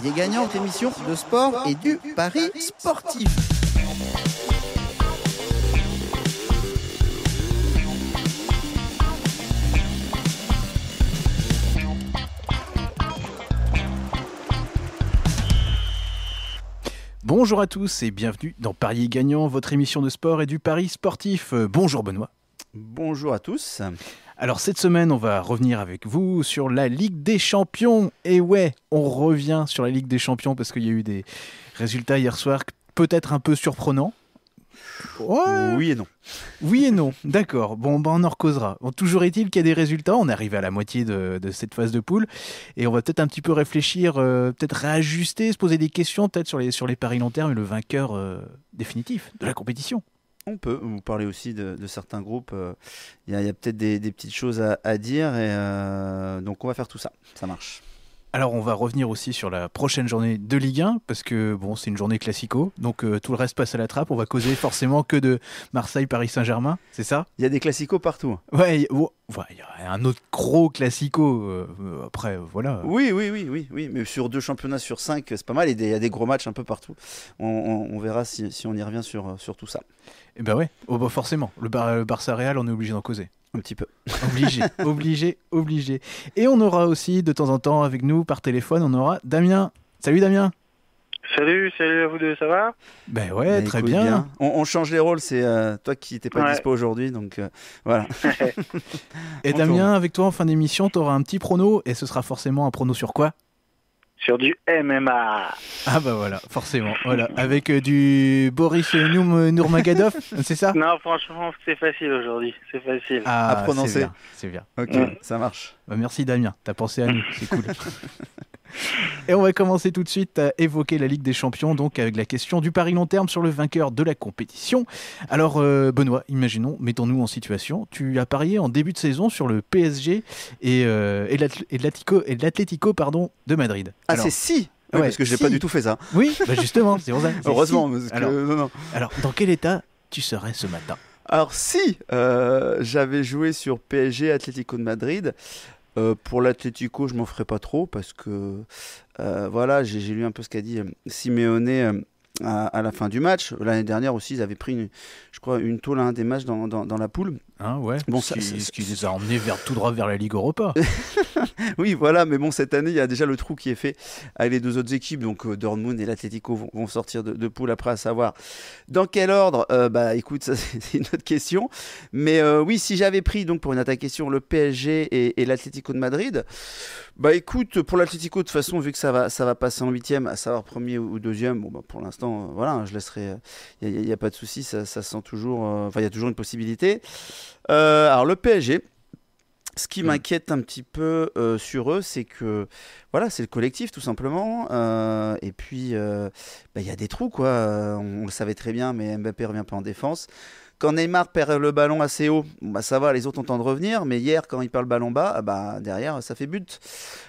Parier gagnant, votre émission de sport et du pari sportif. Bonjour à tous et bienvenue dans Parier gagnant, votre émission de sport et du pari sportif. Euh, bonjour Benoît. Bonjour à tous. Alors cette semaine, on va revenir avec vous sur la Ligue des Champions. Et ouais, on revient sur la Ligue des Champions parce qu'il y a eu des résultats hier soir peut-être un peu surprenants. Oui et non. Oui et non, d'accord. Bon, ben on en recausera. Bon, toujours est-il qu'il y a des résultats. On est arrivé à la moitié de, de cette phase de poule et on va peut-être un petit peu réfléchir, euh, peut-être réajuster, se poser des questions peut-être sur les, sur les paris long terme et le vainqueur euh, définitif de la compétition. On peut vous parler aussi de, certains groupes. euh, Il y a, peut-être des, des petites choses à, à dire et euh, donc on va faire tout ça. Ça marche. Alors on va revenir aussi sur la prochaine journée de Ligue 1 parce que bon c'est une journée classico donc euh, tout le reste passe à la trappe. On va causer forcément que de Marseille Paris Saint-Germain, c'est ça? Il y a des classicos partout. Ouais, oh, il y a un autre gros classico. euh, euh, après euh, voilà. Oui, oui, oui, oui, oui. Mais sur deux championnats sur cinq, c'est pas mal. Et il y a des gros matchs un peu partout. On, on- on verra si, si on y revient sur, sur tout ça. Et ben ouais, oh, bah forcément. Le, Bar- le Barça Real, on est obligé d'en causer. Un petit peu. Obligé, obligé, obligé. Et on aura aussi de temps en temps avec nous par téléphone, on aura Damien. Salut Damien. Salut, salut à vous deux, ça va? Ben ouais, Bah, très bien. On, on change les rôles. C'est euh, toi qui n'étais pas Ouais. dispo aujourd'hui. Donc euh, voilà. Et on Damien, tourne. avec toi en fin d'émission, tu auras un petit prono et ce sera forcément un prono sur quoi? Sur du MMA. Ah bah voilà, forcément. Voilà, avec euh, du Boris Noum Nourmagadov, c'est ça? Non, franchement, c'est facile aujourd'hui, c'est facile. Ah, À prononcer. c'est bien. Ok, Ouais. ça marche. Bah, merci Damien, t'as pensé à nous, c'est cool. Et on va commencer tout de suite à évoquer la Ligue des Champions, donc avec la question du pari long terme sur le vainqueur de la compétition. Alors euh, Benoît, imaginons, mettons-nous en situation, tu as parié en début de saison sur le PSG et, euh, et l'Atl- et l'Atlético, pardon, de Madrid. Ah, c'est si. Oui, Ouais, parce que je n'ai si. pas du tout fait ça. Oui, bah justement, c'est pour ça. Heureusement. si. Parce que, Alors, non, non. alors, dans quel état tu serais ce matin? Alors si euh, j'avais joué sur PSG Atlético de Madrid, euh, pour l'Atlético je m'en ferais pas trop parce que euh, voilà j'ai lu un peu ce qu'a dit euh, Simeone à, à la fin du match. L'année dernière aussi ils avaient pris une, je crois une tôle à un des matchs dans, dans, dans la poule. Hein, ouais. Bon, ce, ça- qui, ça- ce qui les a emmenés vers tout droit vers la Ligue Europa. Oui voilà mais bon cette année il y a déjà le trou qui est fait avec les deux autres équipes donc euh, Dortmund et l'Atlético vont, vont sortir de, de poule après à savoir dans quel ordre Euh, bah écoute ça c'est une autre question mais euh, oui si j'avais pris donc pour une attaque question le PSG et, et l'Atlético de Madrid bah écoute pour l'Atlético de toute façon vu que ça va ça va passer en huitième à savoir premier ou ou deuxième bon bah pour l'instant euh, voilà je laisserai il n'y a, pas de souci ça, ça sent toujours euh, enfin il y a toujours une possibilité Euh, alors le PSG ce qui Mm. m'inquiète un petit peu euh, sur eux, c'est que voilà, c'est le collectif tout simplement. Euh, et puis, euh, bah, il y a des trous quoi. Euh, On, on le savait très bien, mais Mbappé revient pas en défense. Quand Neymar perd le ballon assez haut, bah, ça va, les autres ont temps de revenir. Mais hier, quand il perd le ballon bas, ah bah, derrière, ça fait but.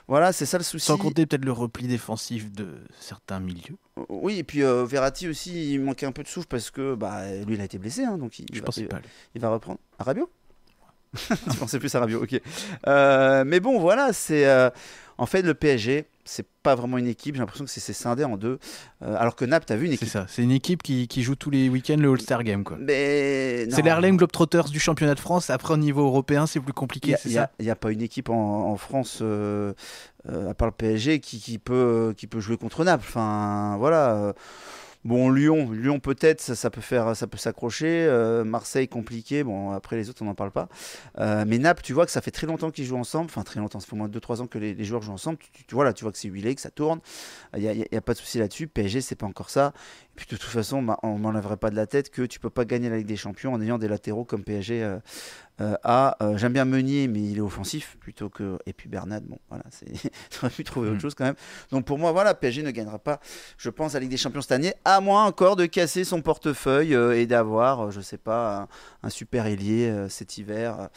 Voilà, c'est ça le souci. Sans compter peut-être le repli défensif de certains milieux. Oui, et puis euh, Verratti aussi, il manquait un peu de souffle parce que bah, lui, il a été blessé. hein, donc il, Je va- pensais il- pas. il va reprendre. À Rabiot? Tu pensais plus à Rabiot, ok. Euh, mais bon, voilà, c'est. euh, en fait, le PSG, c'est pas vraiment une équipe. J'ai l'impression que c'est c'est scindé en deux. Euh, alors que Naples, t'as vu une C'est équipe. ça. C'est une équipe qui, qui joue tous les week-ends le All-Star Game. quoi. Mais. C'est non. les Harlem Globetrotters du championnat de France. Après, au niveau européen, c'est plus Il compliqué. n'y a, C'est il y a- ça il y a pas une équipe en, en France, euh, euh, à part le PSG, qui, qui peut, qui peut jouer contre Naples. Enfin, voilà. Euh, Bon, Lyon, Lyon peut-être, ça, peut faire, ça peut s'accrocher. Euh, Marseille, compliqué. Bon, après les autres, on n'en parle pas. Euh, mais Naples, tu vois que ça fait très longtemps qu'ils jouent ensemble. Enfin, très longtemps, ça fait moins 2-3 ans que les, joueurs jouent ensemble. Tu, vois là, tu vois que c'est huilé, que ça tourne. Il n'y a, pas de souci là-dessus. PSG, c'est pas encore ça. Et puis de toute façon, bah, on m'enlèverait pas de la tête que tu peux pas gagner la Ligue des Champions en ayant des latéraux comme PSG euh, a. Euh, J'aime bien Meunier, mais il est offensif plutôt que. Et puis Bernat, bon, voilà. J'aurais pu trouver autre Mm. chose quand même. Donc pour moi, voilà, PSG ne gagnera pas, je pense, la Ligue des Champions cette année, à moins encore de casser son portefeuille euh, et d'avoir, je sais pas, un, un super ailier cet hiver.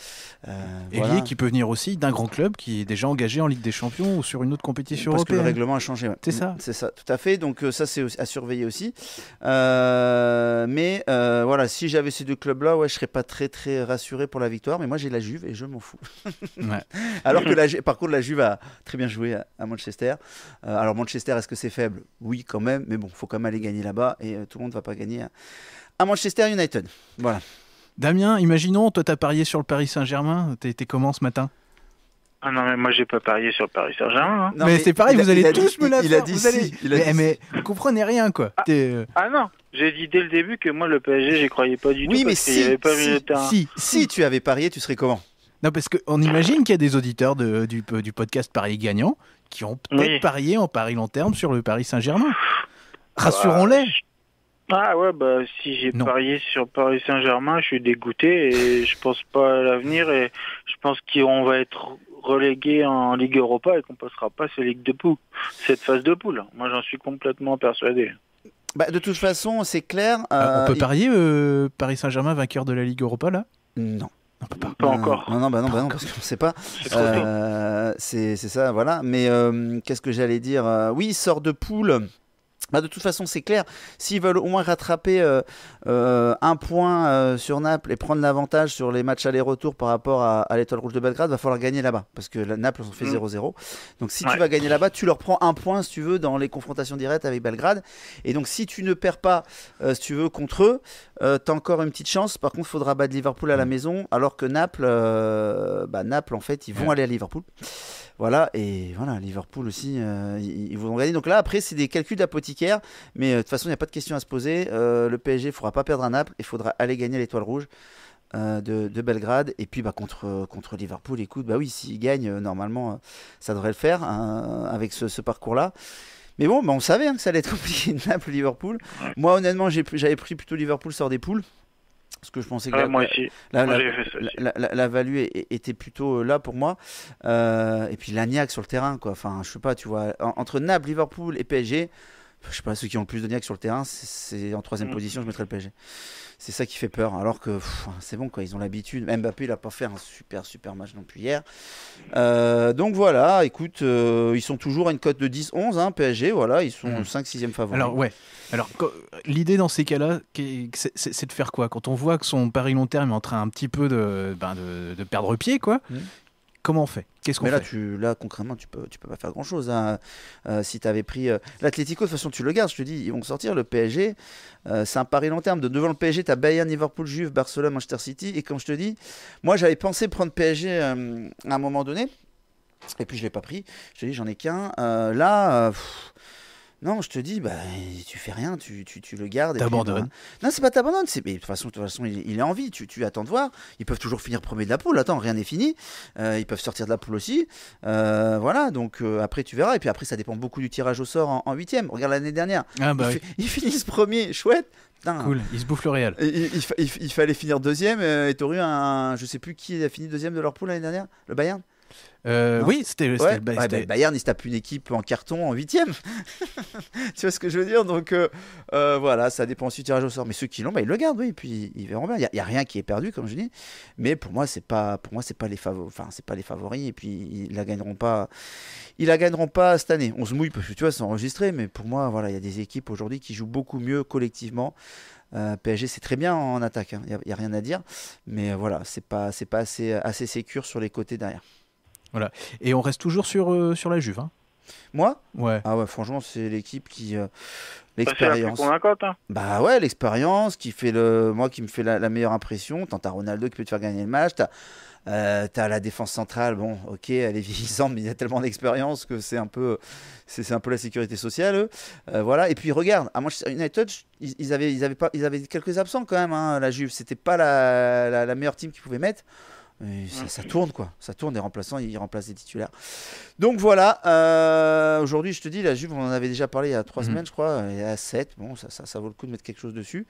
Ailier voilà. qui peut venir aussi d'un grand club qui est déjà engagé en Ligue des Champions ou sur une autre compétition Parce que le règlement a changé. ouais. C'est ça. C'est ça, tout à fait. Donc ça, c'est à surveiller aussi. Mais voilà, si j'avais ces deux clubs-là, ouais, je serais pas très très rassuré pour la victoire, mais moi j'ai la Juve et je m'en fous. Ouais. alors que la, par contre, la Juve a très bien joué à, à Manchester. Euh, alors Manchester, est-ce que c'est faible? Oui, quand même, mais bon, faut quand même aller gagner là-bas et euh, tout le monde va pas gagner à, à Manchester United. Voilà. Damien, imaginons, toi t'as parié sur le Paris Saint-Germain, t'es comment ce matin? Ah non, mais moi j'ai pas parié sur le Paris Saint-Germain. hein. Non, Mais, c'est pareil, il a- vous allez il a dit- tous me la il a faire, dit vous si, allez- il a mais, dit mais vous comprenez rien quoi. T'es, euh, Ah non, j'ai dit dès le début que moi le PSG j'y croyais pas du Oui, tout mais parce qu'il si, avait pas si, si, Si tu avais parié, tu serais comment? Non, parce qu'on imagine qu'il y a des auditeurs de- du, du podcast Paris Gagnant qui ont peut-être Oui. parié en Paris long terme sur le Paris Saint-Germain. Rassurons-les. Ah ouais, bah si j'ai parié sur Paris Saint-Germain, je suis dégoûté et je pense pas à l'avenir et je pense qu'on va être relégué en Ligue Europa et qu'on passera pas cette Ligue de poule, cette phase de poule. Moi j'en suis complètement persuadé. Bah, De toute façon, c'est clair. Euh, euh, on peut il- parier euh, Paris Saint-Germain vainqueur de la Ligue Europa là? Non. On peut pas. Pas Non, encore. Non, non, bah non, bah non parce qu'on sait pas. C'est. Euh, c'est ça, voilà. Mais euh, qu'est-ce que j'allais dire? Euh, Oui, sort de poule. Bah, de toute façon, c'est clair. S'ils veulent au moins rattraper euh, euh, un point euh, sur Naples et prendre l'avantage sur les matchs aller-retour par rapport à, à l'Étoile Rouge de Belgrade, va falloir gagner là-bas. Parce que la, Naples, on fait Mm. 0-0. Donc si tu vas gagner là-bas, tu leur prends un point, si tu veux, dans les confrontations directes avec Belgrade. Et donc si tu ne perds pas, si tu veux, contre eux, euh, tu as encore une petite chance. Par contre, il faudra battre Liverpool à la Mm. maison. Alors que Naples, bah, Naples, en fait, ils vont Ouais. aller à Liverpool. Voilà, et voilà, Liverpool aussi, ils, ils vont gagner. Donc là, après, c'est des calculs d'apothicaire, mais euh, de toute façon, il n'y a pas de question à se poser. Euh, le PSG, il ne faudra pas perdre à Naples, il faudra aller gagner l'étoile rouge euh, de, de Belgrade. Et puis, bah, contre, contre Liverpool, écoute, bah oui, s'ils gagnent, euh, normalement, ça devrait le faire hein, avec ce, ce parcours-là. Mais bon, bah, on savait hein, que ça allait être compliqué, Naples-Liverpool. Ouais. Moi, honnêtement, j'avais pris plutôt Liverpool sort des poules. Parce que je pensais que Ouais, la- moi aussi. la- la- la, la, value était plutôt là pour moi. Euh, et puis Lagnac sur le terrain, quoi. Enfin, je sais pas, tu vois, en- entre Naples, Liverpool et PSG, je sais pas, ceux qui ont le plus de Niac sur le terrain, c'est- en troisième Mm. position, je mettrais le PSG. C'est ça qui fait peur. Alors que c'est bon, quoi, ils ont l'habitude. Mbappé, il a pas fait un super, super match non plus hier. Euh, donc voilà, écoute, euh, ils sont toujours à une cote de 10-11, hein, PSG, voilà, ils sont Mhm. 5-6e favoris. Alors ouais. Alors l'idée dans ces cas-là, c'est de faire quoi? Quand on voit que son pari long terme est en train un petit peu de, ben, de, de perdre pied, quoi. Mhm. Comment on fait? Qu'est-ce qu'on Mais là, fait? tu, là, concrètement, tu peux, tu peux pas faire grand chose. si tu avais pris euh, l'Atlético, de toute façon, tu le gardes. Je te dis, ils vont sortir. Le PSG, euh, c'est un pari long terme. De devant le PSG, tu as Bayern, Liverpool, Juve, Barcelone, Manchester City. Et comme je te dis, moi, j'avais pensé prendre PSG euh, à un moment donné. Et puis, je l'ai pas pris. Je te dis, j'en ai qu'un. Euh, là. euh, pff, non, je te dis, bah, tu fais rien, tu, tu, tu le gardes. T'abandonnes. non, c'est pas t'abandonnes. c'est- Mais de toute façon, de toute façon il, il est en vie. Tu, tu attends de voir. Ils peuvent toujours finir premier de la poule. Attends, rien n'est fini. Euh, ils peuvent sortir de la poule aussi. Euh, voilà, donc euh, après tu verras. Et puis après, ça dépend beaucoup du tirage au sort en- huitième. Regarde l'année dernière. Ah bah ils, oui. fi- ils finissent premier, chouette. Putain. Cool, il se bouffe le Real. Il, il fa- il- il fallait finir deuxième. et t'aurais eu un. Je sais plus qui a fini deuxième de leur poule l'année dernière? Le Bayern? Euh, oui, c'était Ouais, bah, Bayern, il se tape une équipe en carton en huitième. tu vois ce que je veux dire? Donc euh, euh, voilà, ça dépend aussi du tirage au sort. Mais ceux qui l'ont, bah, ils le gardent, oui, et puis ils verront bien. Il n'y a, rien qui est perdu, comme je dis. Mais pour moi, c'est pas, pour moi, c'est pas les favoris. Enfin, c'est pas les favoris. Et puis ils la gagneront pas. Ils la gagneront pas cette année. On se mouille parce que tu vois, c'est enregistré. Mais pour moi, voilà, il y a des équipes aujourd'hui qui jouent beaucoup mieux collectivement. Euh, PSG, c'est très bien en attaque. Il n'y a, rien à dire. Mais euh, voilà, c'est pas, c'est pas assez, assez sécure sur les côtés derrière. Et on reste toujours sur, euh, sur la Juve. hein. Moi, Ouais. Ah ouais, franchement, c'est l'équipe qui. euh, plus l'expérience. Hein. Bah ouais, l'expérience qui fait le. Moi, qui me fait la, la meilleure impression. Tant t'as Ronaldo qui peut te faire gagner le match. T'as euh, t'as la défense centrale. Bon, ok, elle est vieillissante, mais il y a tellement d'expérience que c'est un peu. C'est c'est un peu la sécurité sociale, eux. Euh, voilà. Et puis regarde, à Manchester United, ils, ils avaient, ils, avaient pas, ils avaient quelques absents quand même, hein, la Juve. C'était pas la, la, la meilleure team qu'ils pouvaient mettre. Ça, ça tourne quoi, ça tourne, les remplaçants ils remplacent les titulaires. Donc voilà, euh, aujourd'hui je te dis, la Juve on en avait déjà parlé il y a trois Mhm. semaines je crois, et à 7, bon ça, ça, ça vaut le coup de mettre quelque chose dessus.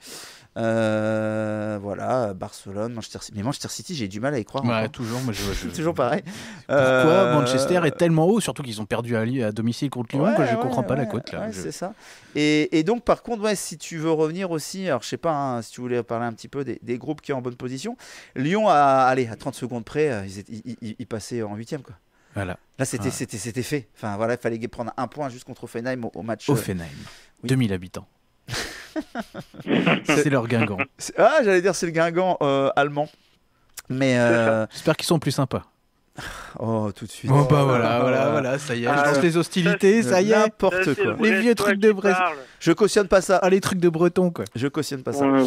Euh, voilà, Barcelone, Manchester City, mais Manchester City j'ai du mal à y croire. Ouais, toujours. moi, je- je- Toujours pareil. Pourquoi Euh, Manchester est tellement haut, surtout qu'ils ont perdu à, domicile contre Lyon, que je ouais, comprends pas la cote là. Je- C'est ça. Et, et donc, par contre, ouais, si tu veux revenir aussi, alors je sais pas, hein, si tu voulais parler un petit peu des, des groupes qui sont en bonne position, Lyon, a, allez, à 30 secondes près, euh, ils, étaient- ils- ils- ils passaient en huitième. Quoi. Voilà. Là, c'était c'était c'était fait. Enfin, voilà, il fallait prendre un point juste contre Offenheim au, au match. euh, Offenheim, oui. 2000 habitants. c'est leur Guingamp. Ah, j'allais dire, c'est le Guingamp euh, allemand. Mais euh, J'espère qu'ils sont plus sympas. oh, tout de suite. Bon bah voilà, voilà, voilà, ça y est, Ah, je lance les hostilités, ça y est. N'importe quoi. Les vieux trucs de Brest. Je cautionne pas ça. Ah les trucs de breton quoi. Je cautionne pas ça. Ouais,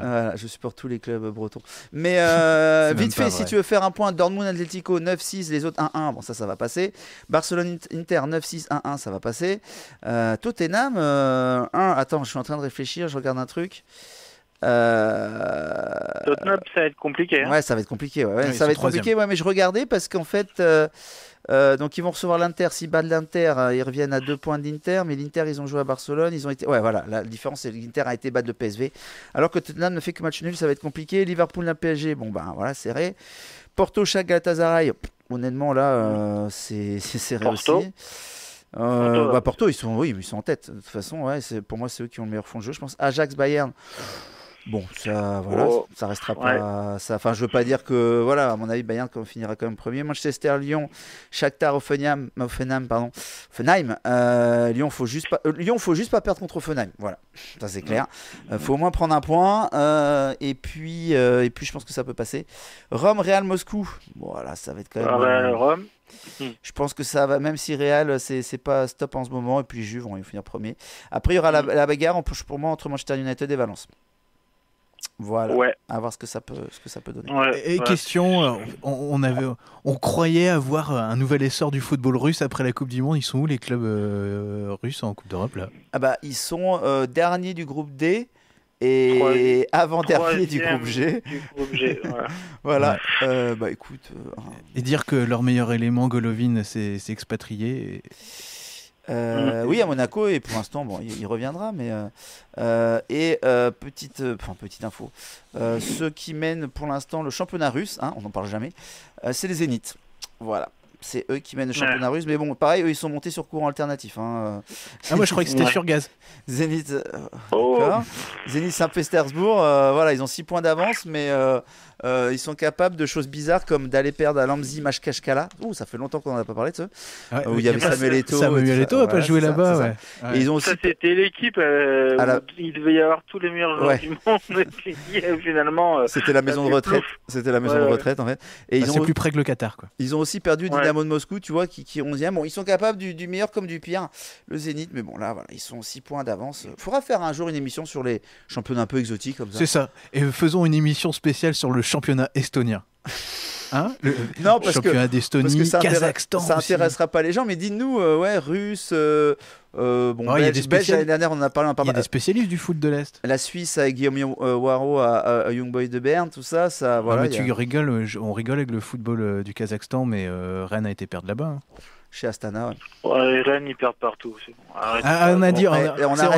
Voilà. Je supporte tous les clubs bretons. Mais euh, vite fait, si tu veux faire un point, Dortmund Atletico 9-6, les autres 1-1, bon ça ça va passer. Barcelone Inter 9-6, 1-1, ça va passer. Euh, Tottenham euh, 1, attends, je suis en train de réfléchir, je regarde un truc. Euh, Tottenham, ça va être compliqué. hein. Ouais, ça va être compliqué. Ouais, ouais, Ouais, ils ça va être troisième. compliqué. Ouais, mais je regardais parce qu'en fait, euh, euh, donc ils vont recevoir l'Inter. S'ils battent l'Inter, euh, ils reviennent à deux points de l'Inter. Mais l'Inter, ils ont joué à Barcelone. Ils ont été. Ouais, voilà. La différence, c'est que l'Inter a été battre le PSV. Alors que Tottenham ne fait que match nul, ça va être compliqué. Liverpool, la PSG, bon ben voilà, serré. Porto, Chac, Galatasaray. Honnêtement, là, euh, c'est c'est serré Porto. aussi. Euh, Porto, bah, ouais. Porto, ils sont, oui, ils sont en tête. De toute façon, ouais, pour moi, c'est eux qui ont le meilleur fond de jeu, je pense. Ajax, Bayern. Bon, ça, voilà, Oh. ça restera pas. Ça, enfin, je veux pas dire que, voilà, à mon avis, Bayern quand- finira quand même premier. Manchester, Lyon, Shakhtar, Offenheim, Offenheim, pardon, Offenheim. Euh, Lyon, faut juste pas, euh, Lyon, faut juste pas perdre contre Offenheim. Voilà, ça c'est clair. Euh, faut au moins prendre un point. euh, et puis, et puis, je pense que ça peut passer. Rome, Real, Moscou. Voilà, ça va être quand même. Real, euh, Rome. je pense que ça va, même si Real, c'est pas stop en ce moment, et puis Juve vont finir premier. Après, il y aura la, la bagarre pour moi entre Manchester United et Valence. Voilà, Ouais. à voir ce que ça peut, ce que ça peut donner. ouais, Et ouais. question, euh, on, on avait, on croyait avoir un nouvel essor du football russe après la Coupe du Monde. Ils sont où les clubs euh, russes en Coupe d'Europe là? Ah bah, ils sont euh, derniers du groupe D et avant-dernier du groupe G. du groupe G, voilà. Voilà, Euh, bah écoute, euh, Et dire que leur meilleur élément, Golovin, s'est s'est expatrié. et- Euh, oui, à Monaco, et pour l'instant, bon, il, il reviendra, mais. euh, euh, et euh, petite, euh, enfin, petite info euh, ceux qui mènent pour l'instant le championnat russe, hein, on n'en parle jamais, euh, c'est les Zéniths. Voilà. C'est eux qui mènent le championnat russe, mais bon, pareil, eux ils sont montés sur courant alternatif. Hein. Ah, moi je croyais que c'était Ouais. sur gaz. Zénith, euh, Oh. Zénith Saint-Pétersbourg, euh, voilà, ils ont 6 points d'avance, mais euh, euh, ils sont capables de choses bizarres comme d'aller perdre à Lamzi Machkashkala. Ouh, ça fait longtemps qu'on n'en a pas parlé de ça. Ouais, Où il y avait Samuel Eto'o. et Samuel. Eto'o a pas joué là-bas. Et ils ont aussi ça c'était l'équipe euh, la- il devait y avoir tous les meilleurs joueurs Ouais. du monde finalement C'était la maison de retraite. C'était la maison de retraite en fait. Et Ah, ils c'est ont, plus près que le Qatar quoi. ils ont aussi perdu Ouais. Dynamo de Moscou, tu vois, qui, qui est 11e. Bon, ils sont capables du, du meilleur comme du pire, le Zénith. Mais bon, là, voilà, ils sont 6 points d'avance. Faudra faire un jour une émission sur les championnats un peu exotiques comme ça. C'est ça. Et faisons une émission spéciale sur le championnat estonien. Hein le Non, parce championnat que d'Estonie, Kazakhstan. ça aussi. intéressera pas les gens. Mais dites-nous, euh, ouais, russe, euh, euh, bon, Ouais, belge, belge, l'année dernière, on en a parlé un pas Il y a mal. des spécialistes du foot de l'Est. La Suisse avec Guillaume euh, Waro à, à- à Young Boy de Berne, tout ça, ça, voilà. Ah, mais a- tu rigoles, je- on rigole avec le football euh, du Kazakhstan, mais euh, Rennes a été perdre là-bas. hein. Chez Astana, ouais. ouais, Rennes ils perdent partout c'est bon. Arrêtez Ah, pas. on a dit, on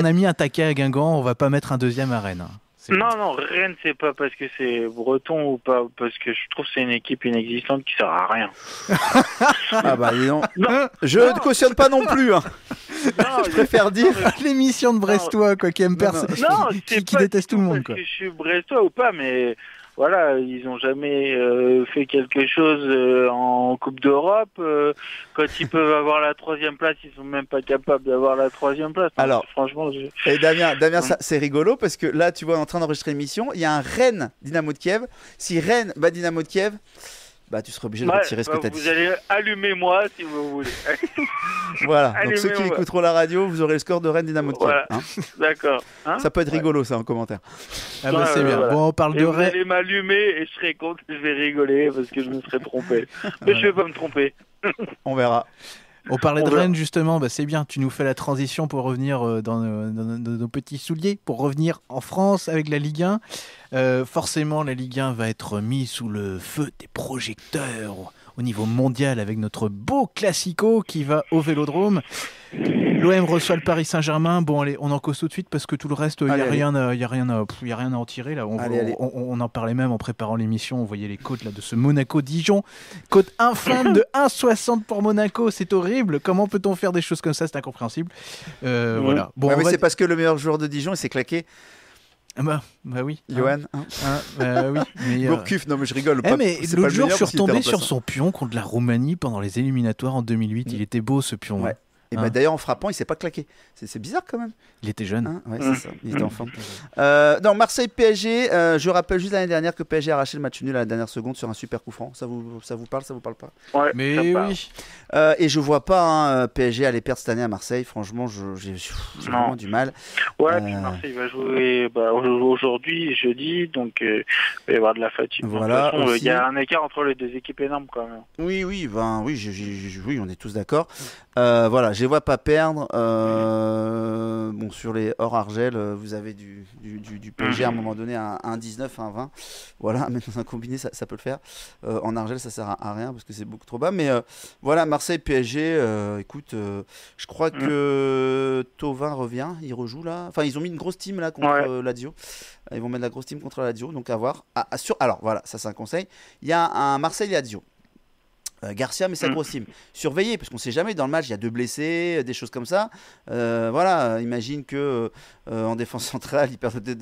a mis un taquet à Guingamp, on va pas mettre un deuxième à Rennes. hein. Non non Rennes c'est pas parce que c'est breton ou pas parce que je trouve que c'est une équipe inexistante qui sert à rien Ah bah, dis donc. Non. Je ne cautionne pas non plus. hein. non, Je préfère dire. L'émission de Brestois, quoi, qui aime Non, personne, Non, qui, qui pas déteste tout le monde, parce quoi. que je suis brestois ou pas, mais voilà, ils ont jamais euh, fait quelque chose euh, en Coupe d'Europe. euh, quand ils peuvent avoir la troisième place, ils sont même pas capables d'avoir la troisième place. Donc, Alors. franchement, je- Et Damien, Damien ça- c'est rigolo parce que là, tu vois, on est en train d'enregistrer l'émission, il y a un Rennes Dynamo de Kiev. Si Rennes bat Dynamo de Kiev, bah tu seras obligé de Ouais, retirer ce bah, que tu as vous dit. allez allumer moi si vous voulez. Voilà. Donc ceux qui écouteront la radio, vous aurez le score de Rennes Dynamo de Kiev. Voilà. hein. D'accord. Hein ça peut être rigolo, ça, en commentaire. Ah bah c'est bien. voilà. Bon, on parle Et de vous Rennes. allez m'allumer et je serai content, je vais rigoler parce que je me serais trompé. Mais je vais pas me tromper. On verra. On parlait de. Rennes justement, bah c'est bien, tu nous fais la transition pour revenir euh, dans, nos- dans nos- dans nos petits souliers, pour revenir en France avec la Ligue 1. Euh, forcément, la Ligue 1 va être mise sous le feu des projecteurs au niveau mondial avec notre beau classico qui va au Vélodrome. L'OM reçoit le Paris Saint-Germain. Bon, allez, on en cause tout de suite parce que tout le reste, il n'y Allez, a, rien à- y a, rien à- pff, y a rien à en tirer. Là. On, Allez, allez. on- on- on en parlait même en préparant l'émission. On voyait les côtes là, de ce Monaco-Dijon. Côte infâme de 1,60 pour Monaco. C'est horrible. Comment peut-on faire des choses comme ça? C'est incompréhensible. Euh. Voilà. Bon, va- c'est parce que le meilleur joueur de Dijon, il s'est claqué. Ah bah, bah oui. hein, Johan. hein. hein, bah oui. Mais, euh, non mais je rigole. eh, mais l'autre le jour, je suis retombé sur son pion contre la Roumanie pendant les éliminatoires en 2008. Il était beau ce pion. Ouais. Hein. Et bah, Hein. d'ailleurs, en frappant, il s'est pas claqué. C'est c'est bizarre quand même. Il était jeune. Hein ouais, c'est ça. Il était en forme. Euh, non, Marseille-PSG. euh, je rappelle juste l'année dernière que PSG a arraché le match nul à la dernière seconde sur un super coup franc. Ça vous, ça vous parle, ça vous parle pas? Ouais, Mais oui. Euh, Et je vois pas hein, PSG aller perdre cette année à Marseille. Franchement, je- j'ai j'ai Non. vraiment du mal. Ouais, puis Euh. Marseille va jouer bah, aujourd'hui, jeudi, donc euh, il va y avoir de la fatigue. Voilà, aussi. il y a un écart entre les deux équipes énorme quand même. Oui, oui, ben, oui, j'ai- j'ai- j'ai- oui, on est tous d'accord. Euh, voilà, je les vois pas perdre. Euh, bon, sur les hors Argel, euh, vous avez du, du, du- du PSG à un moment donné à 1,19, 1,20. Voilà, mais dans un combiné, ça, ça peut le faire. Euh, en Argel, ça sert à, rien parce que c'est beaucoup trop bas. Mais euh, voilà, Marseille, PSG, écoute, je crois Mm. que Tovin revient, il rejoue là. Enfin, ils ont mis une grosse team là contre Ouais. Lazio. Ils vont mettre la grosse team contre la Lazio, donc à voir. Ah, ah, sur... Alors voilà, ça c'est un conseil. Il y a un Marseille-Lazio. Euh, Garcia met sa Mm. grosse team. Surveillez, parce qu'on sait jamais, dans le match, il y a deux blessés, euh, des choses comme ça. Euh, voilà, imagine que euh, en défense centrale, ils perdent deux,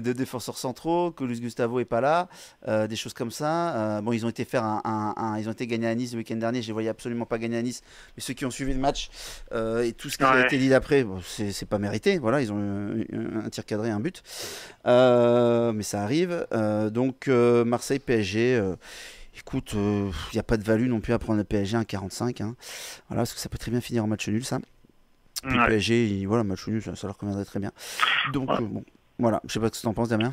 deux défenseurs centraux, que Luis Gustavo est pas là, euh, des choses comme ça. Bon, ils ont été faire un, un- un- ils ont été gagnés à Nice le week-end dernier. Je les voyais absolument pas gagner à Nice, mais ceux qui ont suivi le match et tout ce qui a été dit d'après, bon, c'est pas mérité. Voilà, ils ont eu un, un tir cadré, un but, mais ça arrive. Donc euh, Euh, Écoute, il n'y a pas de value non plus à prendre le PSG à 45. Hein. Voilà, parce que ça peut très bien finir en match nul, ça. Puis le. PSG, il- voilà, match nul, ça, ça leur conviendrait très bien. Donc, Ouais. euh, bon, voilà, je sais pas ce que tu en penses, Damien.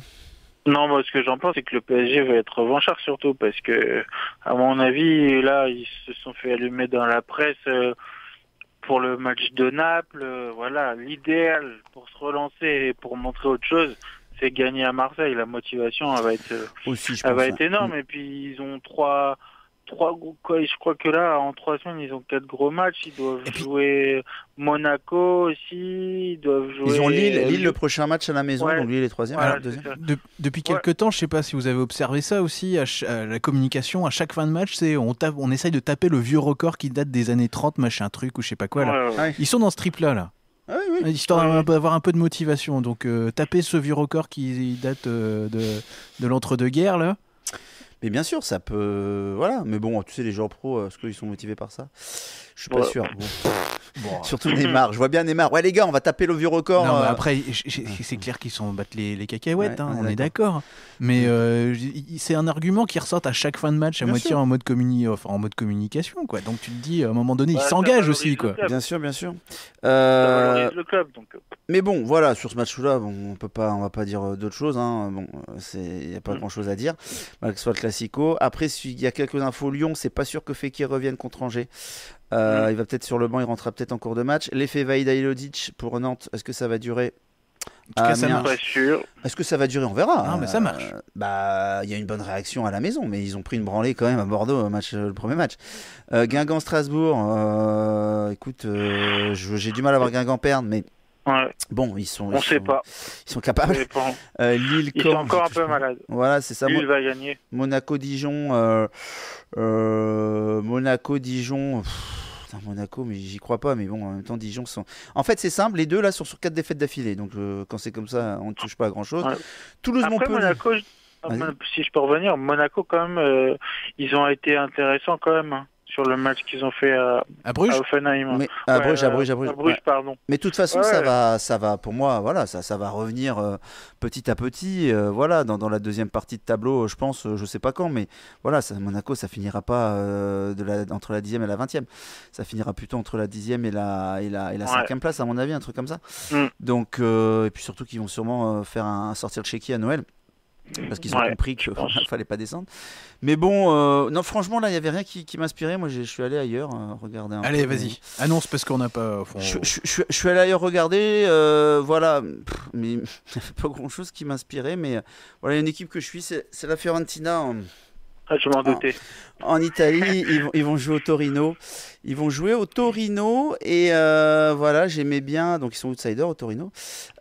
Non, moi, ce que j'en pense, c'est que le PSG va être revanchard surtout parce que, à mon avis, là, ils se sont fait allumer dans la presse euh, pour le match de Naples. Euh, Voilà, l'idéal pour se relancer et pour montrer autre chose, c'est gagner à Marseille. La motivation, elle va être, euh, Aussi, je elle pense. va être énorme. Et puis, ils ont trois, trois gros, quoi, je crois que là, en trois semaines, ils ont quatre gros matchs. Ils doivent puis- jouer Monaco aussi. Ils doivent jouer. Ils ont Lille, Lille le prochain match à la maison, Ouais. donc Lille est troisième, Voilà. De- depuis Ouais. quelques temps, je sais pas si vous avez observé ça aussi, à, la communication, à chaque fin de match, c'est on, tape, on essaye de taper le vieux record qui date des années 30, machin truc ou je sais pas quoi. Là. Ouais, ouais. Ouais. Ils sont dans ce trip-là, là, Ah oui, histoire d'avoir un peu de motivation. Donc, euh, taper ce vieux record qui date euh, de, de l'entre-deux-guerres, là. Mais bien sûr, ça peut. Voilà, mais bon, tu sais, les joueurs pro, euh, est-ce qu'ils sont motivés par ça? Je suis pas Ouais. sûr. Bon. Surtout Neymar, je vois bien Neymar. Ouais, les gars, on va taper le vieux record. Non, mais euh, après, c'est clair qu'ils s'en battent les, les cacahuètes, Ouais, hein, on est d'accord. Mais euh, j- c'est un argument qui ressort à chaque fin de match, à Bien moitié sûr. en mode, communi- enfin, en mode communication. Quoi. Donc tu te dis, à un moment donné, ils s'engagent aussi. Quoi. Bien sûr, bien sûr. Euh, valorise le club. Donc, euh, Mais bon, voilà, sur ce match-là, bon, on peut pas, on va pas dire euh, d'autres choses. Hein. Bon, euh, c'est, il y a pas Mm. grand-chose à dire, malgré que ce soit le classico. Après, s'il y a quelques infos Lyon, c'est pas sûr que Fekir revienne contre Angers. Euh, Mm. Il va peut-être sur le banc, il rentrera peut-être en cours de match. L'effet Vaïda Ilodic pour Nantes, est-ce que ça va durer? En tout cas, ça Amiens, marche. pas sûr. Est-ce que ça va durer? On verra. Non, mais ça marche. Euh, bah, il y a une bonne réaction à la maison, mais ils ont pris une branlée quand même à Bordeaux, au match, le premier match. Euh, Guingamp-Strasbourg, euh, écoute, euh, j'ai du mal à voir Guingamp perdre, mais Ouais, bon, ils sont, on ils sait sont- pas. ils sont capables. Euh, Lille, Ils sont encore un peu malades. Voilà, c'est ça. Lille va gagner. Monaco, Dijon, euh, euh, Monaco, Dijon. putain, Monaco, mais j'y crois pas. Mais bon, en même temps, Dijon sont. En fait, c'est simple. Les deux là sont sur quatre défaites d'affilée. Donc, euh, quand c'est comme ça, on ne touche pas à grand chose. Ouais. Toulouse, Après Montpellier. Monaco, si je peux revenir, Monaco quand même, ils ont été intéressants quand même hein, sur le match qu'ils ont fait à, À Bruges à Offenheim. Mais à Ouais, Bruges, à euh, Bruges, à Bruges. À Bruges, Ouais. pardon. Mais de toute façon, Ouais, ça va, ça va. Pour moi, voilà, ça, ça va revenir euh, petit à petit. euh, voilà, dans, dans la deuxième partie de tableau, je pense, je sais pas quand, mais voilà, ça, Monaco, ça finira pas euh, de la, entre la dixième et la vingtième. Ça finira plutôt entre la dixième et la et la, et la cinquième place, à mon avis, un truc comme ça. Mm. Donc, et puis surtout qu'ils vont sûrement faire un sortir le chéquier à Noël. Parce qu'ils ont Ouais, compris qu'il pense. fallait pas descendre. Mais bon, euh, non, franchement, là, il y avait rien qui, qui m'inspirait. Moi, j'ai- je suis allé ailleurs, euh, regarder un Allez, peu, mais- vas-y. Annonce parce qu'on n'a pas. enfin, je, je- je- je suis allé ailleurs regarder, euh, voilà, pff, mais il n'y avait pas grand chose qui m'inspirait, mais euh, voilà, il y a une équipe que je suis, c'est c'est la Fiorentina en, Ah, je m'en doutais. en Italie, ils vont, ils vont jouer au Torino, ils vont jouer au Torino, et euh, voilà, j'aimais bien, donc ils sont outsiders au Torino,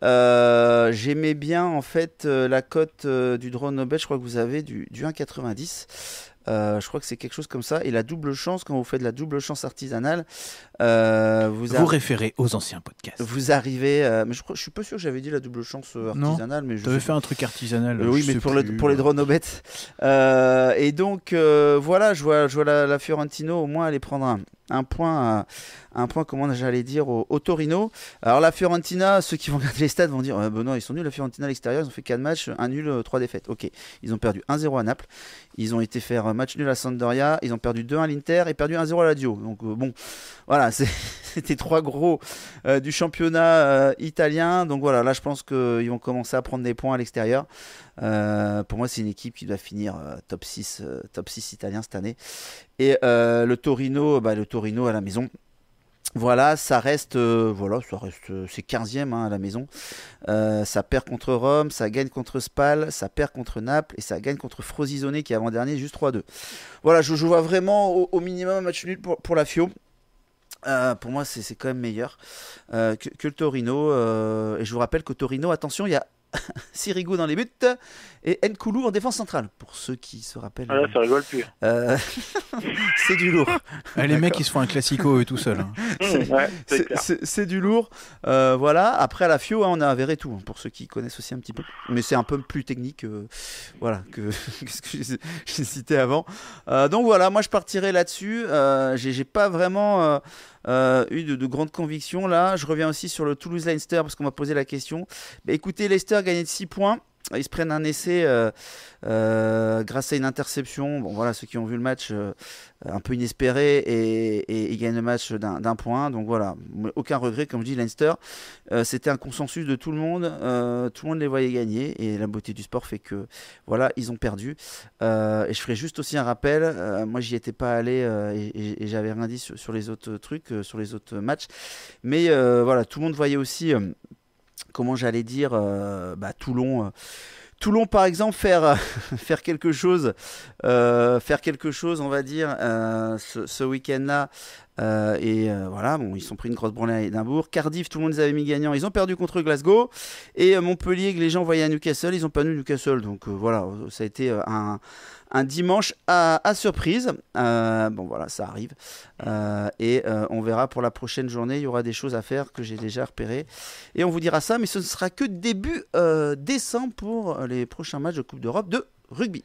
Euh, j'aimais bien en fait euh, la cote euh, du drone Nobel, je crois que vous avez du, du 1,90. Euh, je crois que c'est quelque chose comme ça. Et la double chance, quand vous faites de la double chance artisanale, euh, vous, Vous référez aux anciens podcasts. vous arrivez, euh, mais je, crois, je suis pas sûr que j'avais dit la double chance euh, Non. artisanale, mais je Tu avais fait un truc artisanal. oui, mais pour, le, plus. pour les drones aux bêtes. Et donc, voilà, je vois, je vois la, la Fiorentino au moins aller prendre un, un point, un point, comment j'allais dire, au, Torino. Alors la Fiorentina, ceux qui vont regarder les stades vont dire, euh, Benoît, ils sont nuls, la Fiorentina à l'extérieur, ils ont fait 4 matchs, un nul, 3 défaites. Ok, ils ont perdu 1-0 à Naples, ils ont été faire match nul à Sampdoria, ils ont perdu 2 à l'Inter et perdu 1-0 à la Dio. Donc bon, voilà, c'était trois gros du championnat italien. Donc voilà, là je pense qu'ils vont commencer à prendre des points à l'extérieur. Pour moi, c'est une équipe qui doit finir top 6, top 6 italien cette année. Et euh, le Torino, bah, le Torino à la maison. Voilà, ça reste, euh, voilà, ça reste, euh, c'est 15e hein, à la maison. ça perd contre Rome, ça gagne contre Spal, ça perd contre Naples et ça gagne contre Frosisone qui est avant-dernier, juste 3-2. Voilà, je, vois vraiment au, minimum un match nul pour, la Fio. pour moi, c'est quand même meilleur que, que, le Torino. et je vous rappelle qu'au Torino, attention, il y a Sirigu dans les buts et Nkoulou en défense centrale. Pour ceux qui se rappellent. Ah là, ça rigole plus. Euh, c'est du lourd. Ah, les mecs, ils se font un classico eux tout seuls. Hein. Mmh, c'est du lourd. Euh, voilà. Après, à la FIO, hein, on a avéré tout. Hein, pour ceux qui connaissent aussi un petit peu. Mais c'est un peu plus technique euh, voilà, que, ce que j'ai cité avant. donc voilà, moi je partirai là-dessus. j'ai pas vraiment. Eu de, grandes convictions là. Je reviens aussi sur le Toulouse-Leinster parce qu'on m'a posé la question. Bah, écoutez, Leicester gagné de 6 points. Ils se prennent un essai euh, euh, grâce à une interception. Bon, voilà, ceux qui ont vu le match euh, un peu inespéré et, ils gagnent le match d'un point. Donc voilà, aucun regret, comme je dis, Leinster. C'était un consensus de tout le monde. tout le monde les voyait gagner et la beauté du sport fait que voilà, ils ont perdu. et je ferai juste aussi un rappel. moi, j'y étais pas allé et, j'avais rien dit sur, sur, les autres trucs, sur les autres matchs. Mais voilà, tout le monde voyait aussi comment j'allais dire, euh, bah, Toulon. Euh, Toulon, par exemple, faire, faire quelque chose, euh, faire quelque chose, on va dire, ce, week-end-là. et voilà, bon, ils sont pris une grosse branlée à Édimbourg. Cardiff, tout le monde les avait mis gagnants. Ils ont perdu contre Glasgow. Et Montpellier, que les gens voyaient à Newcastle, ils ont pas eu Newcastle. Donc voilà, ça a été un, un dimanche à, surprise. Euh, bon voilà, ça arrive. Euh, et euh, on verra pour la prochaine journée, il y aura des choses à faire que j'ai déjà repérées. Et on vous dira ça, mais ce ne sera que début décembre pour les prochains matchs de Coupe d'Europe de rugby.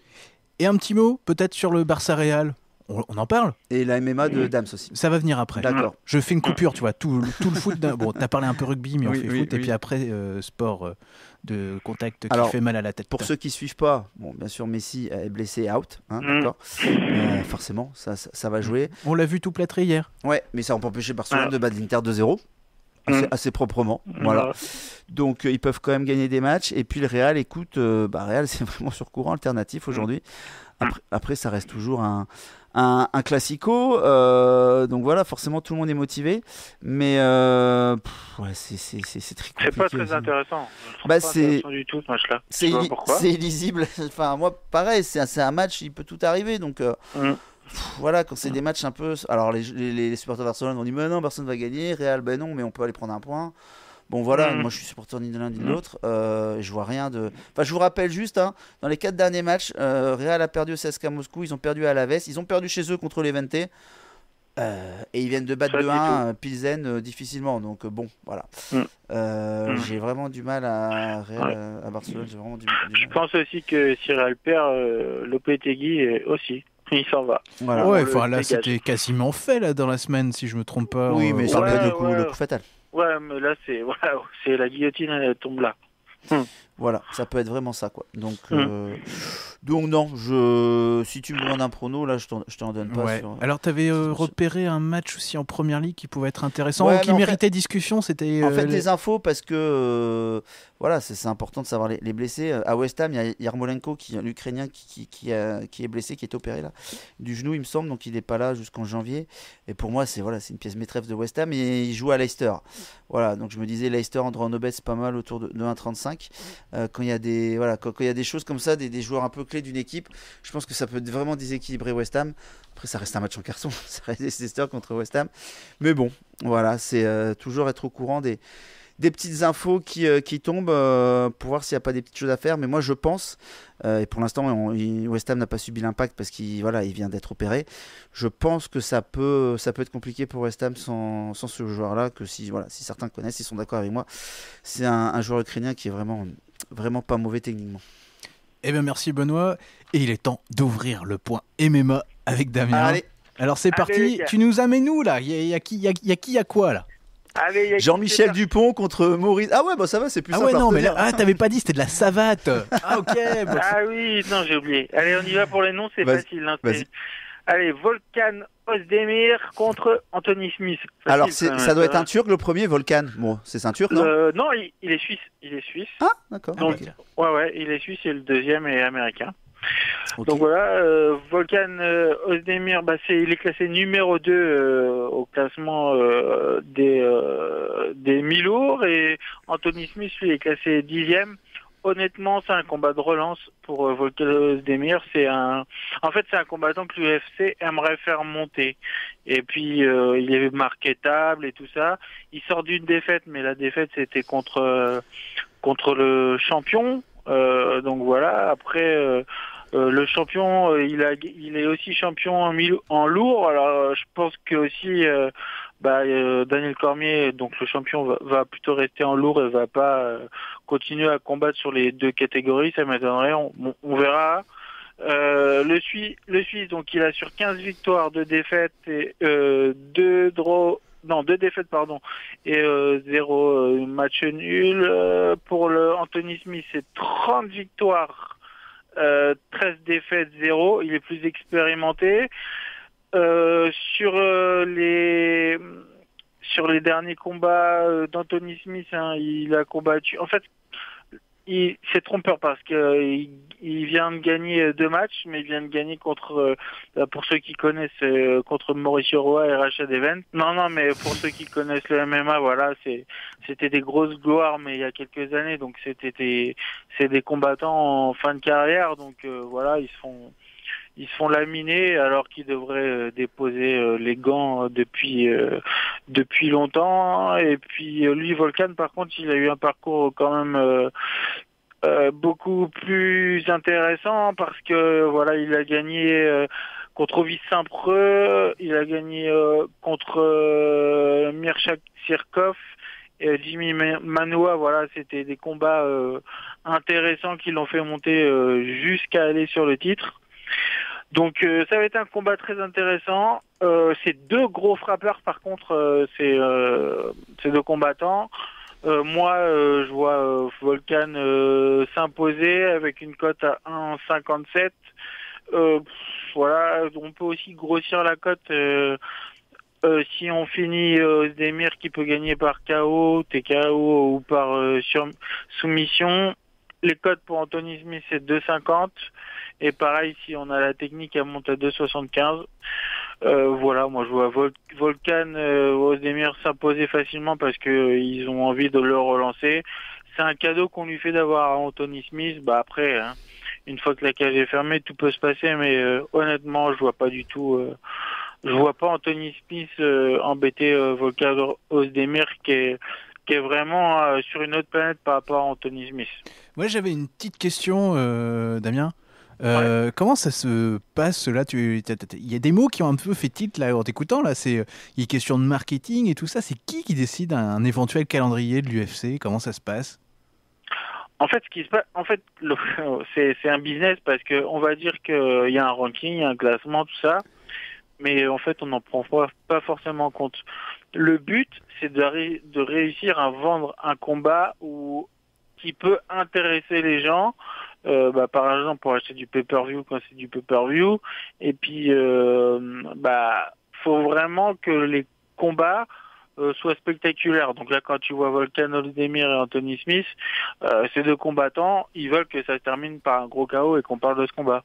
Et un petit mot peut-être sur le Barça Real? On, en parle. Et la MMA de Dams aussi. Ça va venir après. D'accord. Je fais une coupure, tu vois, tout, tout le foot. Bon, t'as parlé un peu rugby, mais on fait foot, et puis après, euh, sport euh, de contact qui fait mal à la tête. Pour ceux qui suivent pas, bon, bien sûr, Messi est blessé out, hein, mm. d'accord. Euh, forcément, ça, ça, va jouer. On l'a vu tout plâtré hier. Ouais, mais ça n'a pas empêché Barcelone de battre l'Inter 2-0. Assez, mm. assez, proprement. Voilà. Donc ils peuvent quand même gagner des matchs. Et puis le Real, écoute, bah, Real c'est vraiment sur courant alternatif aujourd'hui. Après, après, ça reste toujours un, un, classico. Euh, donc voilà, forcément tout le monde est motivé, mais euh, ouais, c'est très compliqué. C'est pas très intéressant. Bah, c'est du tout ce match-là. C'est illisible. enfin moi, pareil, c'est un match, il peut tout arriver, donc. Euh, mm. voilà, quand c'est des matchs un peu. Alors, les, les, les supporters de Barcelone vont dire Mais non, personne va gagner. Real, ben non, mais on peut aller prendre un point. Bon voilà, mm. moi je suis supporter ni de l'un ni de mm. l'autre. Euh, je vois rien de. Enfin, je vous rappelle juste, hein, dans les quatre derniers matchs, euh, Real a perdu au CSKA Moscou, ils ont perdu à Alaves, ils ont perdu chez eux contre les Vente. Euh, et ils viennent de battre 2-1 Pilsen difficilement. Donc bon, voilà. Mm. J'ai vraiment du mal à, Real, à Barcelone. Vraiment du, je pense aussi que si Real perd, Lopetegui aussi. Il s'en va. Voilà. Ouais, enfin là c'était quasiment fait là dans la semaine si je me trompe pas. Oui, mais ça ouais, le coup, le coup fatal. Ouais, mais là, c'est voilà, la guillotine, elle tombe là. Hmm. Voilà, ça peut être vraiment ça, quoi. Donc, hmm. euh, donc non, je, si tu me demandes un prono, là, je t'en donne pas. Alors, tu avais euh, repéré un match aussi en première ligue qui pouvait être intéressant, qui méritait discussion. C'était. En fait, euh, des infos parce que voilà, c'est important de savoir les, blessés. À West Ham, il y a Yarmolenko, qui l'Ukrainien, qui, qui, qui, est blessé, qui est opéré là du genou, il me semble, donc il n'est pas là jusqu'en janvier. Et pour moi, c'est voilà, c'est une pièce maîtresse de West Ham et il joue à Leicester. Voilà, donc je me disais Leicester en Nobel, c'est pas mal autour de, de 1,35. Quand il y a des voilà, quand, y a des choses comme ça, des, des joueurs un peu clé d'une équipe. Je pense que ça peut vraiment déséquilibrer West Ham. Après, ça reste un match en carton, ça reste Leicester contre West Ham. Mais bon, voilà, c'est euh, toujours être au courant des, des petites infos qui, euh, qui tombent euh, pour voir s'il n'y a pas des petites choses à faire. Mais moi, je pense, et pour l'instant, West Ham n'a pas subi l'impact parce qu'il voilà, il vient d'être opéré. Je pense que ça peut, ça peut être compliqué pour West Ham sans, sans ce joueur-là. Que si, voilà, si certains connaissent, ils sont d'accord avec moi. C'est un, un joueur ukrainien qui est vraiment, vraiment pas mauvais techniquement. Eh bien, merci Benoît. Et il est temps d'ouvrir le point MMA avec Damien. Allez. Alors c'est parti. Tu nous amènes nous là? Il y, a qui, il y a qui, a quoi là? Jean-Michel Dupont contre Maurice. Ah ouais, bah ça va, c'est plus ah simple. Ah ouais, non, mais là, ah, t'avais pas dit, c'était de la savate. ah ok. ah oui, non, j'ai oublié. Allez, on y va pour les noms, c'est facile. Hein, Allez, Volcan Osdemir contre Anthony Smith. Alors, ça doit être un Turc le premier, Volcan. Bon, c'est un Turc, non euh, Non, il, est suisse. Il est suisse. Ah, d'accord. Donc, ouais, ouais, il est suisse et le deuxième est américain. Donc voilà, euh, Volkan euh, Ozdemir, bah, il est classé numéro 2 euh, au classement euh, des, des mi-lourds et Anthony Smith lui est classé dixième. Honnêtement, c'est un combat de relance pour Volkan Ozdemir. C'est un, en fait, c'est un combattant que l'UFC aimerait faire monter. Et puis, il est marketable et tout ça. Il sort d'une défaite, mais la défaite c'était contre contre le champion. donc voilà. Après, euh, le champion, euh, il, a, il est aussi champion en, en lourd. Alors, euh, je pense que aussi, bah, Daniel Cormier, donc le champion, va, plutôt rester en lourd et va pas continuer à combattre sur les deux catégories. Ça m'étonnerait. On, on, verra. le Suisse, le Suisse, donc il a sur 15 victoires, 2 défaites et euh, 2 draws, non deux défaites pardon et euh, zéro match nul. pour le Anthony Smith, c'est 30 victoires, 13 euh, défaites, 0. Il est plus expérimenté. Euh, sur euh, les sur les derniers combats d'Anthony Smith, hein, il a combattu. En fait, c'est trompeur parce qu'il il vient de gagner deux matchs, mais il vient de gagner contre, euh, pour ceux qui connaissent, euh, contre Mauricio Roa et Rachel Event. Non, non, mais pour ceux qui connaissent le MMA, voilà, c'est, c'était des grosses gloires, mais il y a quelques années, donc c'était des, c'est des combattants en fin de carrière, donc euh, voilà, ils se font, ils se font laminer alors qu'ils devraient déposer les gants depuis depuis longtemps. Et puis lui, Volcan, par contre, il a eu un parcours quand même euh, beaucoup plus intéressant parce que voilà, il a gagné euh, contre Ovis Saint-Preux, il a gagné euh, contre euh, Mirchak Sirkov et Jimmy Manoa. Voilà, c'était des combats intéressants qui l'ont fait monter jusqu'à aller sur le titre. Donc ça va être un combat très intéressant. c'est deux gros frappeurs par contre, c'est ces deux combattants. Euh, moi, euh, je vois euh, Volcan s'imposer avec une cote à 1,57. voilà, on peut aussi grossir la cote si on finit Demir qui peut gagner par KO, TKO ou par soumission. Les cotes pour Anthony Smith c'est 2,50 et pareil si on a la technique elle monte à 2,75. Euh, voilà, moi je vois Vol Volcan euh, Ozdemir s'imposer facilement parce que euh, ils ont envie de le relancer. C'est un cadeau qu'on lui fait d'avoir Anthony Smith. Bah après, hein, une fois que la cage est fermée, tout peut se passer. Mais euh, honnêtement, je vois pas du tout. je vois pas Anthony Smith embêter Volcan Ozdemir qui est vraiment sur une autre planète par rapport à Anthony Smith. Moi, j'avais une petite question, Damien. Euh, comment ça se passe là Il y a des mots qui ont un peu fait titre là en t'écoutant là. C'est il est question de marketing et tout ça. C'est qui qui décide un, éventuel calendrier de l'UFC Comment ça se passe? En fait, ce qui se passe, en fait, c'est un business parce que on va dire qu'il y a un ranking, un classement, tout ça, mais en fait, on n'en prend pas, pas forcément compte. Le but, c'est de, de réussir à vendre un combat où qui peut intéresser les gens euh, bah, par exemple pour acheter du pay-per-view quand c'est du pay-per-view et puis euh, bah faut vraiment que les combats euh, soient spectaculaires. Donc là, quand tu vois Volkan Oldemir et Anthony Smith, euh, ces deux combattants, ils veulent que ça se termine par un gros chaos et qu'on parle de ce combat.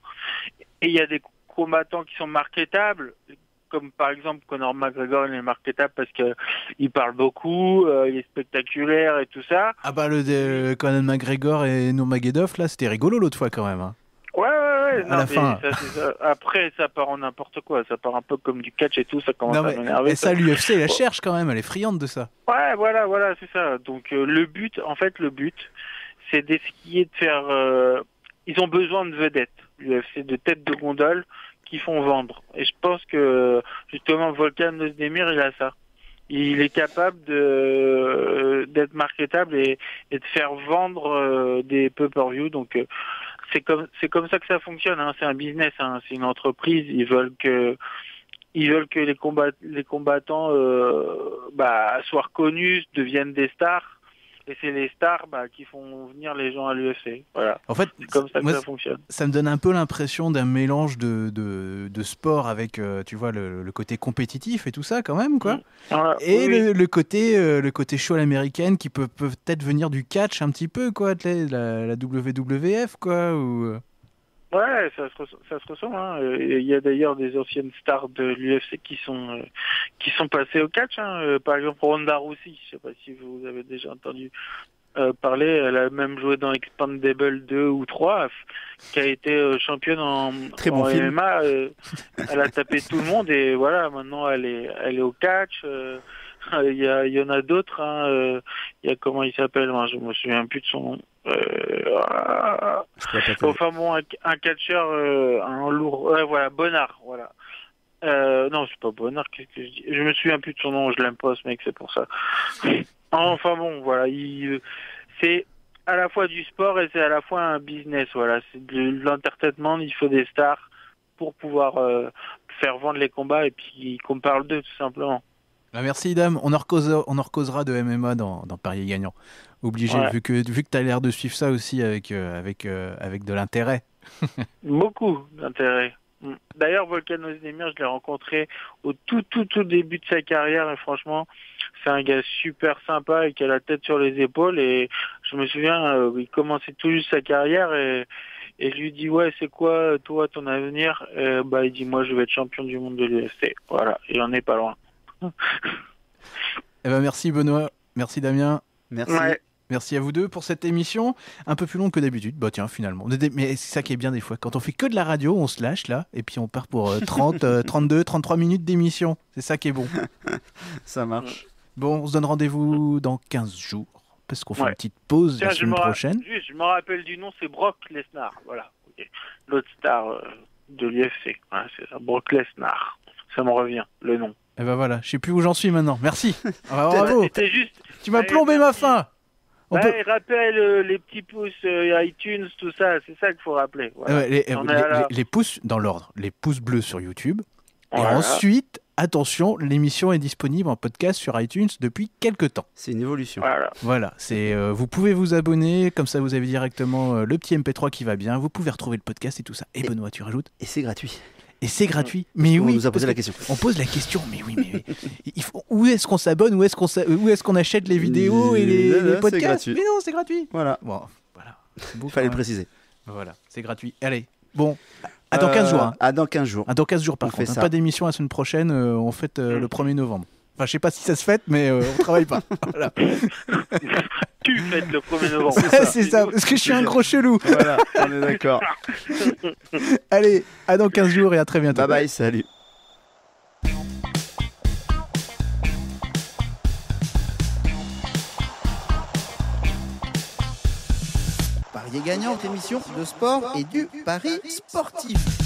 Et il y a des combattants qui sont marketables, comme par exemple Conor McGregor, il est marketable parce que il parle beaucoup, euh, il est spectaculaire et tout ça. Ah bah le de Conor McGregor et Nurmagomedov là, c'était rigolo l'autre fois quand même. Hein. Ouais, ouais, ouais. À la fin. Après, ça part en n'importe quoi. Ça part un peu comme du catch et tout. Ça commence à m'énerver. Et ça, l'UFC, la cherche quand même. Elle est friande de ça. Ouais, voilà, voilà, c'est ça. Donc, euh, le but, en fait, le but, c'est d'essayer de faire. Euh, ils ont besoin de vedettes. L'UFC, de tête de gondole qui font vendre. Et je pense que justement Volcan Ozdemir, il a ça. Il est capable de d'être marketable et, et, de faire vendre euh, des pay-per-view. Donc euh, c'est comme c'est comme ça que ça fonctionne. Hein. C'est un business, hein. c'est une entreprise. Ils veulent que ils veulent que les, combat les combattants bah, soient reconnus, deviennent des stars et c'est les stars bah, qui font venir les gens à l'UFC. Voilà. En fait, c'est comme ça que ça fonctionne. Ça me donne un peu l'impression d'un mélange de, de, de, sport avec, euh, tu vois, le, le, côté compétitif et tout ça quand même, quoi. Ah, et le, le, côté, euh, le côté show à l'américaine qui peut peut-être venir du catch un petit peu, quoi, la, la WWF, quoi. Ou... Ouais, ça se, ça se ressent. Hein. Il y a d'ailleurs des anciennes stars de l'UFC qui sont euh, qui sont passées au catch. Hein. Euh, par exemple, Ronda Rousey, je sais pas si vous avez déjà entendu euh, parler. Elle a même joué dans Expandable 2 ou 3, qui a été championne en, Très bon MMA. elle a tapé tout le monde et voilà, maintenant elle est elle est au catch. Il y, a, il y en a d'autres. Hein. Il y a comment il s'appelle Moi, je me souviens plus de son nom. Euh, enfin bon, un, catcheur, euh, un lourd, voilà, Bonnard, voilà. Euh, non, c'est pas Bonnard, qu'est-ce que je dis? Je me souviens plus de son nom, je l'aime pas ce mec, c'est pour ça. Enfin bon, voilà, il, c'est à la fois du sport et c'est à la fois un business, voilà. C'est de l'entertainment, il faut des stars pour pouvoir euh, faire vendre les combats et puis qu'on parle d'eux tout simplement. Bah, merci Dame, on en, recausera, on en recausera de MMA dans, dans Paris Gagnant. Obligé, vu que, vu que tu as l'air de suivre ça aussi avec, euh, avec, euh, avec de l'intérêt. Beaucoup d'intérêt. D'ailleurs, Volcano Demir, je l'ai rencontré au tout, tout, tout début de sa carrière et franchement, c'est un gars super sympa et qui a la tête sur les épaules et je me souviens, euh, il commençait tout juste sa carrière et, et je lui dis ouais c'est quoi toi ton avenir? Et, Bah il dit moi je vais être champion du monde de l'UFC. Voilà, il en est pas loin. Eh ben merci Benoît, merci Damien. Merci. Merci à vous deux pour cette émission, un peu plus longue que d'habitude. Bah tiens, finalement. Mais c'est ça qui est bien des fois. Quand on fait que de la radio, on se lâche là, et puis on part pour 30, 32, 33 minutes d'émission. C'est ça qui est bon. ça marche. Bon, on se donne rendez-vous dans 15 jours, parce qu'on fait une petite pause la semaine prochaine. je me rappelle du nom, c'est Brock Lesnar. Voilà. L'autre star euh, de l'UFC. c'est ça, Brock Lesnar. Ça me revient, le nom. Et eh ben voilà, je sais plus où j'en suis maintenant. Merci. Ah, bravo. Juste... Tu m'as plombé ma faim. On peut... rappelle euh, les petits pouces euh, iTunes, tout ça, c'est ça qu'il faut rappeler. les, pouces dans l'ordre, les pouces bleus sur YouTube. Et ensuite, attention, l'émission est disponible en podcast sur iTunes depuis quelques temps. C'est une évolution. Voilà, c'est euh, vous pouvez vous abonner, comme ça vous avez directement le petit MP3 qui va bien. Vous pouvez retrouver le podcast et tout ça. Et, et Benoît, tu rajoutes? Et c'est gratuit et c'est gratuit. Mais oui, on nous a posé la question. On pose la question, mais oui, mais il faut, où est-ce qu'on s'abonne, où est-ce qu'on où est-ce qu'on achète les vidéos et les, podcasts Mais non, c'est gratuit. Voilà. Bon, voilà. Il fallait le préciser. Voilà, c'est gratuit. Allez, bon. À dans 15 jours. Hein. À dans 15 jours. À dans 15 jours, par on contre. Hein. Pas d'émission la semaine prochaine. Euh, on fête euh, le 1er novembre. Enfin, je sais pas si ça se fête, mais euh, on travaille pas. Voilà. tu fêtes le 1er novembre. C'est ça, parce que je suis un gros chelou. Voilà, on est d'accord. Allez, à dans 15 jours et à très bientôt. Bye bye, salut. Parier gagnant, émission de sport et du pari sportif.